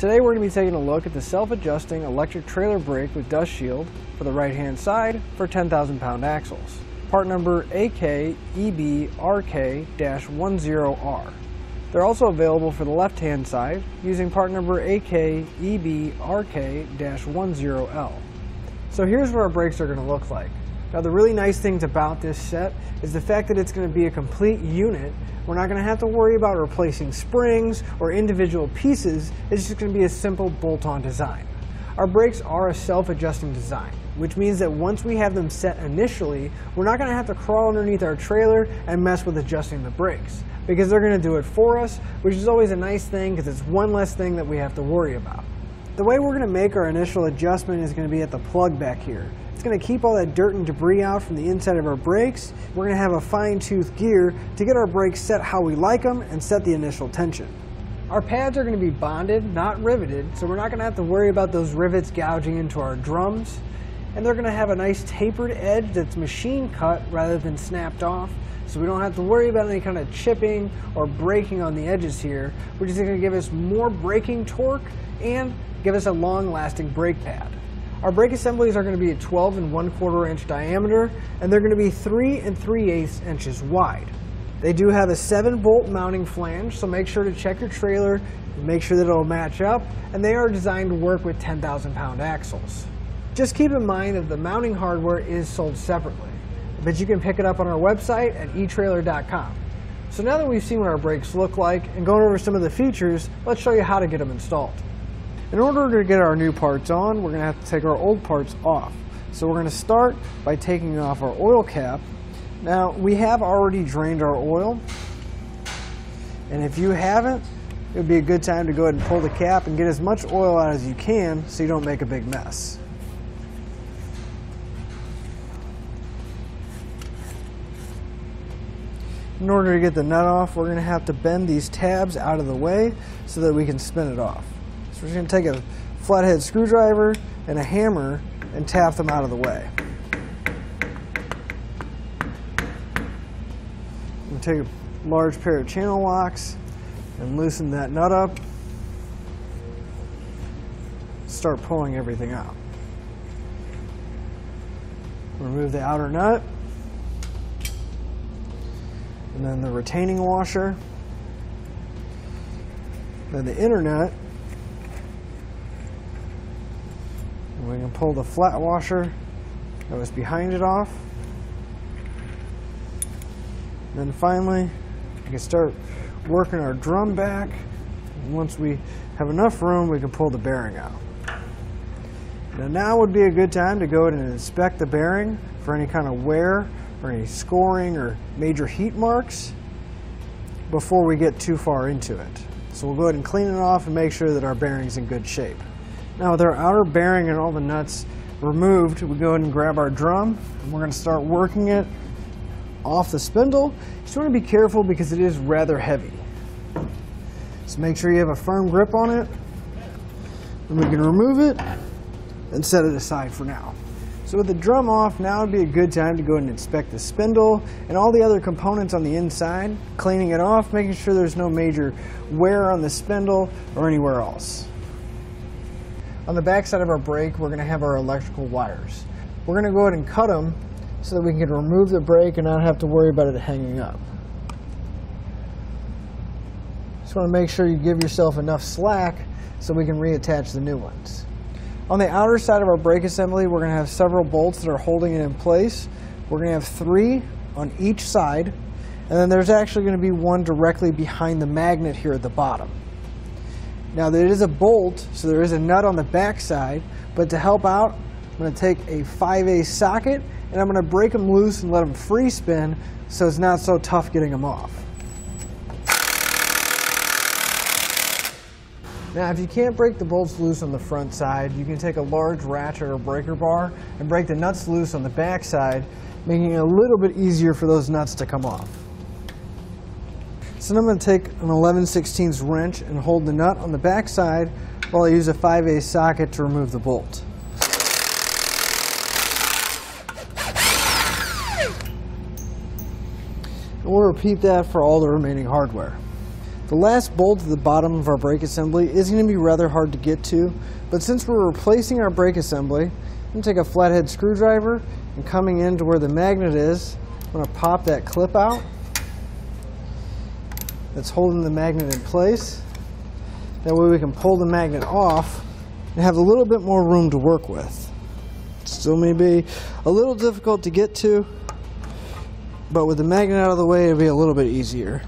Today we're going to be taking a look at the self-adjusting electric trailer brake with dust shield for the right hand side for 10,000 pound axles. Part number AKEBRK-10R. They're also available for the left hand side using part number AKEBRK-10L. So here's what our brakes are going to look like. Now the really nice things about this set is the fact that it's going to be a complete unit. We're not going to have to worry about replacing springs or individual pieces. It's just going to be a simple bolt-on design. Our brakes are a self-adjusting design, which means that once we have them set initially, we're not going to have to crawl underneath our trailer and mess with adjusting the brakes because they're going to do it for us, which is always a nice thing because it's one less thing that we have to worry about. The way we're going to make our initial adjustment is going to be at the plug back here. It's going to keep all that dirt and debris out from the inside of our brakes. We're going to have a fine-tooth gear to get our brakes set how we like them and set the initial tension. Our pads are going to be bonded, not riveted, so we're not going to have to worry about those rivets gouging into our drums. And they're going to have a nice tapered edge that's machine cut rather than snapped off, so we don't have to worry about any kind of chipping or breaking on the edges here, which is going to give us more braking torque and give us a long-lasting brake pad. Our brake assemblies are going to be a 12 and 1 quarter inch diameter and they're going to be 3 and 3 eighths inches wide. They do have a 7 bolt mounting flange so make sure to check your trailer and make sure that it'll match up and they are designed to work with 10,000 pound axles. Just keep in mind that the mounting hardware is sold separately but you can pick it up on our website at etrailer.com. So now that we've seen what our brakes look like and gone over some of the features, let's show you how to get them installed. In order to get our new parts on, we're going to have to take our old parts off. So we're going to start by taking off our oil cap. Now, we have already drained our oil. And if you haven't, it would be a good time to go ahead and pull the cap and get as much oil out as you can so you don't make a big mess. In order to get the nut off, we're going to have to bend these tabs out of the way so that we can spin it off. So we're just going to take a flathead screwdriver and a hammer and tap them out of the way. we take a large pair of channel locks and loosen that nut up. Start pulling everything out. Remove the outer nut. And then the retaining washer. Then the inner nut. We can pull the flat washer that was behind it off. Then finally, we can start working our drum back. Once we have enough room, we can pull the bearing out. Now, now would be a good time to go and inspect the bearing for any kind of wear or any scoring or major heat marks before we get too far into it. So we'll go ahead and clean it off and make sure that our bearing's in good shape. Now with our outer bearing and all the nuts removed, we go ahead and grab our drum and we're going to start working it off the spindle. Just want to be careful because it is rather heavy. So make sure you have a firm grip on it. And we can remove it and set it aside for now. So with the drum off, now would be a good time to go and inspect the spindle and all the other components on the inside, cleaning it off, making sure there's no major wear on the spindle or anywhere else. On the back side of our brake, we're going to have our electrical wires. We're going to go ahead and cut them so that we can remove the brake and not have to worry about it hanging up. Just want to make sure you give yourself enough slack so we can reattach the new ones. On the outer side of our brake assembly, we're going to have several bolts that are holding it in place. We're going to have three on each side, and then there's actually going to be one directly behind the magnet here at the bottom. Now there is a bolt, so there is a nut on the back side, but to help out, I'm going to take a 5A socket and I'm going to break them loose and let them free spin so it's not so tough getting them off. Now if you can't break the bolts loose on the front side, you can take a large ratchet or breaker bar and break the nuts loose on the back side, making it a little bit easier for those nuts to come off. So I'm going to take an 11 16 wrench and hold the nut on the back side while I use a 5A socket to remove the bolt. And we'll repeat that for all the remaining hardware. The last bolt at the bottom of our brake assembly is going to be rather hard to get to, but since we're replacing our brake assembly, I'm going to take a flathead screwdriver and coming in to where the magnet is, I'm going to pop that clip out that's holding the magnet in place. That way we can pull the magnet off and have a little bit more room to work with. Still may be a little difficult to get to, but with the magnet out of the way, it'll be a little bit easier.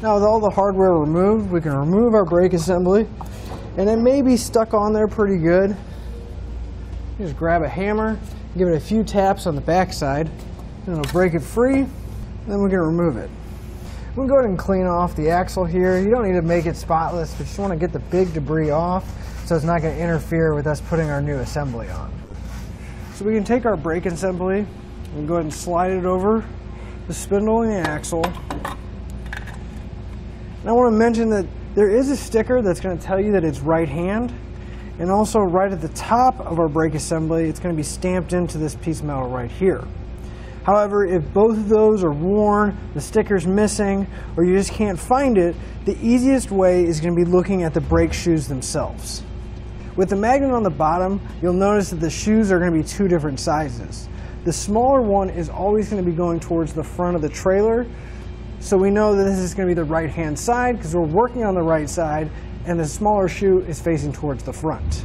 Now with all the hardware removed, we can remove our brake assembly and it may be stuck on there pretty good. Just grab a hammer, give it a few taps on the backside, and it'll break it free, then we're gonna remove it. We can go ahead and clean off the axle here. You don't need to make it spotless, but you just wanna get the big debris off so it's not gonna interfere with us putting our new assembly on. So we can take our brake assembly and go ahead and slide it over the spindle and the axle and I want to mention that there is a sticker that's going to tell you that it's right hand. And also right at the top of our brake assembly, it's going to be stamped into this piece of metal right here. However, if both of those are worn, the sticker's missing, or you just can't find it, the easiest way is going to be looking at the brake shoes themselves. With the magnet on the bottom, you'll notice that the shoes are going to be two different sizes. The smaller one is always going to be going towards the front of the trailer, so we know that this is going to be the right hand side because we're working on the right side and the smaller shoe is facing towards the front.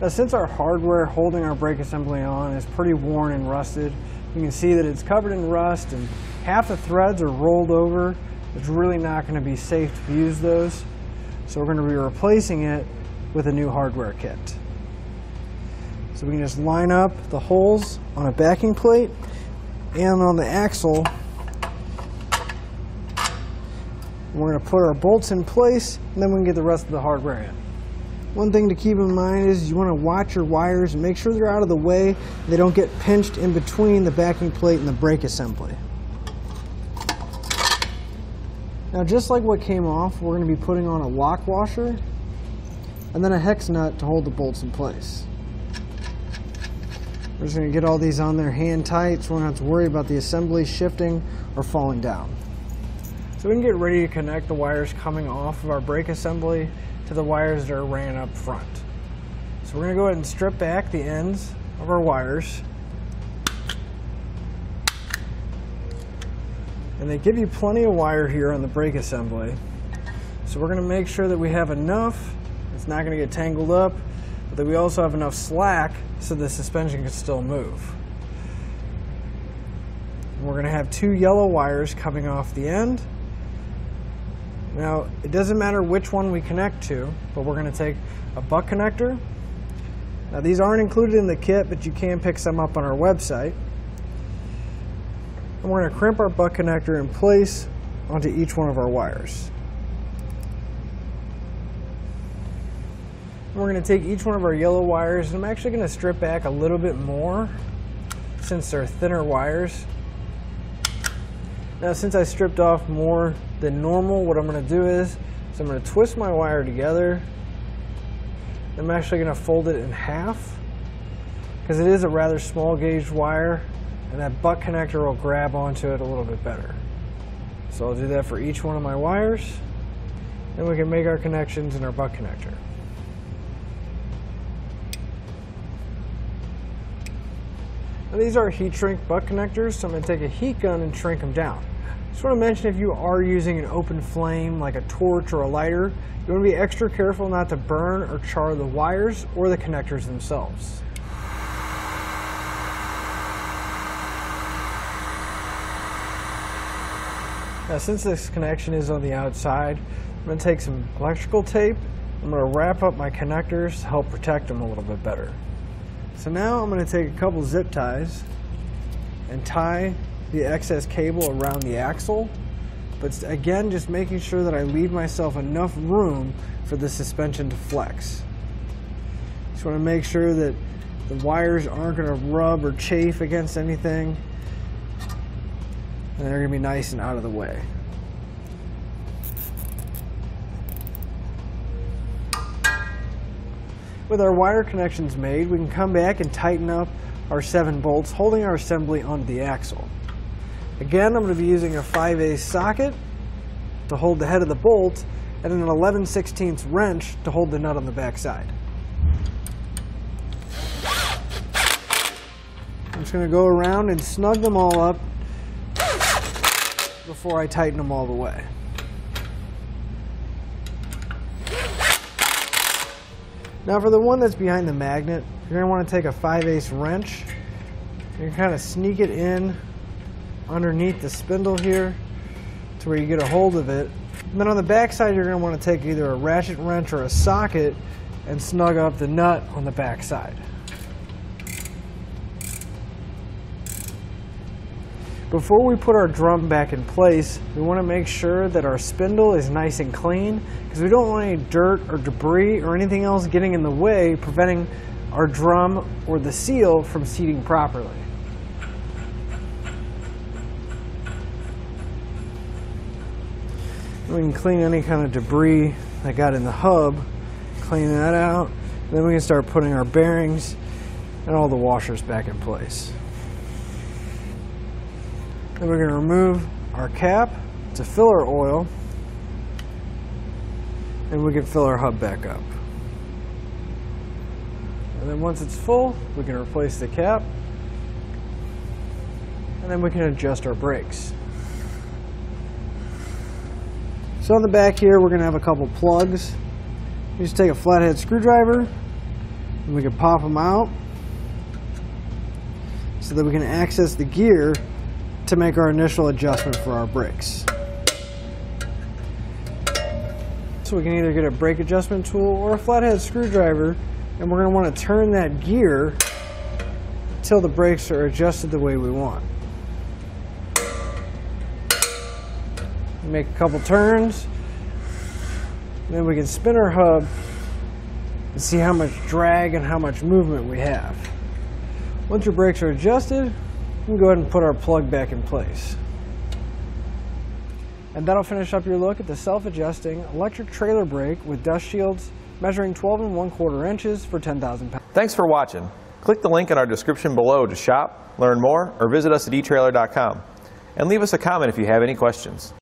Now since our hardware holding our brake assembly on is pretty worn and rusted, you can see that it's covered in rust and half the threads are rolled over. It's really not going to be safe to use those. So we're going to be replacing it with a new hardware kit. So we can just line up the holes on a backing plate and on the axle We're going to put our bolts in place, and then we can get the rest of the hardware in. One thing to keep in mind is you want to watch your wires and make sure they're out of the way. They don't get pinched in between the backing plate and the brake assembly. Now just like what came off, we're going to be putting on a lock washer and then a hex nut to hold the bolts in place. We're just going to get all these on there hand tight so we don't have to worry about the assembly shifting or falling down. So we can get ready to connect the wires coming off of our brake assembly to the wires that are ran up front. So we're going to go ahead and strip back the ends of our wires. And they give you plenty of wire here on the brake assembly. So we're going to make sure that we have enough, it's not going to get tangled up, but that we also have enough slack so the suspension can still move. And we're going to have two yellow wires coming off the end now, it doesn't matter which one we connect to, but we're going to take a butt connector. Now, these aren't included in the kit, but you can pick some up on our website. And we're going to crimp our butt connector in place onto each one of our wires. We're going to take each one of our yellow wires, and I'm actually going to strip back a little bit more since they're thinner wires. Now since I stripped off more than normal, what I'm going to do is, I'm going to twist my wire together. I'm actually going to fold it in half because it is a rather small gauge wire and that butt connector will grab onto it a little bit better. So I'll do that for each one of my wires. Then we can make our connections in our butt connector. Now these are heat shrink butt connectors, so I'm going to take a heat gun and shrink them down. Just want to mention if you are using an open flame like a torch or a lighter, you want to be extra careful not to burn or char the wires or the connectors themselves. Now since this connection is on the outside, I'm going to take some electrical tape. I'm going to wrap up my connectors to help protect them a little bit better. So now I'm going to take a couple zip ties and tie the excess cable around the axle. But again, just making sure that I leave myself enough room for the suspension to flex. Just want to make sure that the wires aren't going to rub or chafe against anything. And they're going to be nice and out of the way. With our wire connections made, we can come back and tighten up our seven bolts holding our assembly onto the axle. Again, I'm going to be using a 5 8 socket to hold the head of the bolt and an 11 16 wrench to hold the nut on the back side. I'm just going to go around and snug them all up before I tighten them all the way. Now for the one that's behind the magnet, you're going to want to take a 5 ace wrench and kind of sneak it in underneath the spindle here to where you get a hold of it. And then on the back side, you're going to want to take either a ratchet wrench or a socket and snug up the nut on the back side. Before we put our drum back in place, we want to make sure that our spindle is nice and clean because we don't want any dirt or debris or anything else getting in the way, preventing our drum or the seal from seating properly. We can clean any kind of debris that got in the hub, clean that out, then we can start putting our bearings and all the washers back in place. Then we're going to remove our cap to fill our oil and we can fill our hub back up. And then once it's full, we can replace the cap and then we can adjust our brakes. So on the back here, we're going to have a couple plugs. You just take a flathead screwdriver and we can pop them out so that we can access the gear to make our initial adjustment for our brakes. So we can either get a brake adjustment tool or a flathead screwdriver and we're going to want to turn that gear until the brakes are adjusted the way we want. Make a couple turns, then we can spin our hub and see how much drag and how much movement we have. Once your brakes are adjusted, we can go ahead and put our plug back in place. And that'll finish up your look at the self-adjusting electric trailer brake with dust shields measuring 12 and 1 quarter inches for 10,000 pounds. Thanks for watching. Click the link in our description below to shop, learn more, or visit us at eTrailer.com. And leave us a comment if you have any questions.